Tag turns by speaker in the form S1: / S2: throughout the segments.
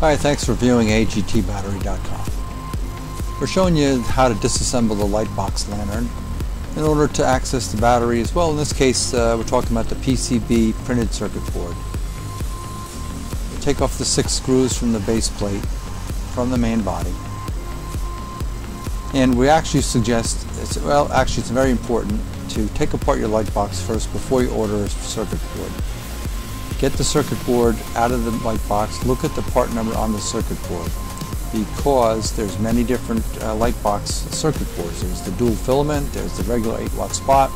S1: Hi, thanks for viewing agtbattery.com. We're showing you how to disassemble the LiteBox lantern in order to access the battery as well. In this case, uh, we're talking about the PCB printed circuit board. Take off the six screws from the base plate from the main body. And we actually suggest, well actually it's very important to take apart your LiteBox first before you order a circuit board. Get the circuit board out of the LiteBox, look at the part number on the circuit board because there's many different uh, LiteBox circuit boards. There's the dual filament, there's the regular 8 watt spot,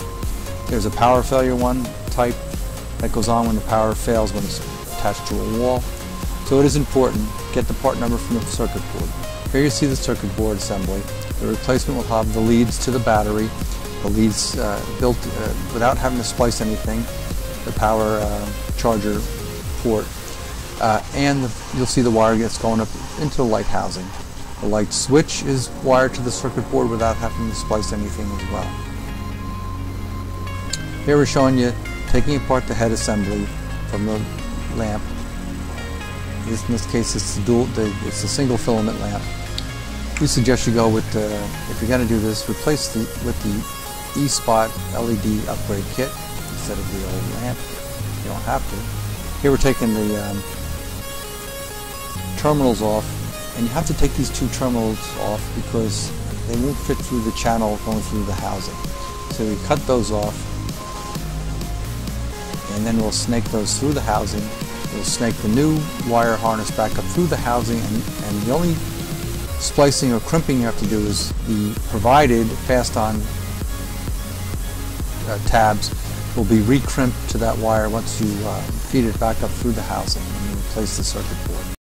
S1: there's a power failure one type that goes on when the power fails when it's attached to a wall. So it is important, get the part number from the circuit board. Here you see the circuit board assembly. The replacement will have the leads to the battery, the leads uh, built uh, without having to splice anything, the power uh, charger port, uh, and the, you'll see the wire gets going up into the light housing. The light switch is wired to the circuit board without having to splice anything as well. Here we're showing you taking apart the head assembly from the lamp. In this case, it's the dual, the, it's a single filament lamp. We suggest you go with, uh, if you're going to do this, replace the with the E-Spot LED upgrade kit instead of the old lamp. You don't have to. Here we're taking the um, terminals off and you have to take these two terminals off because they won't fit through the channel going through the housing. So we cut those off and then we'll snake those through the housing. We'll snake the new wire harness back up through the housing and, and the only splicing or crimping you have to do is the provided fast-on uh, tabs will be recrimped to that wire once you uh, feed it back up through the housing and replace the circuit.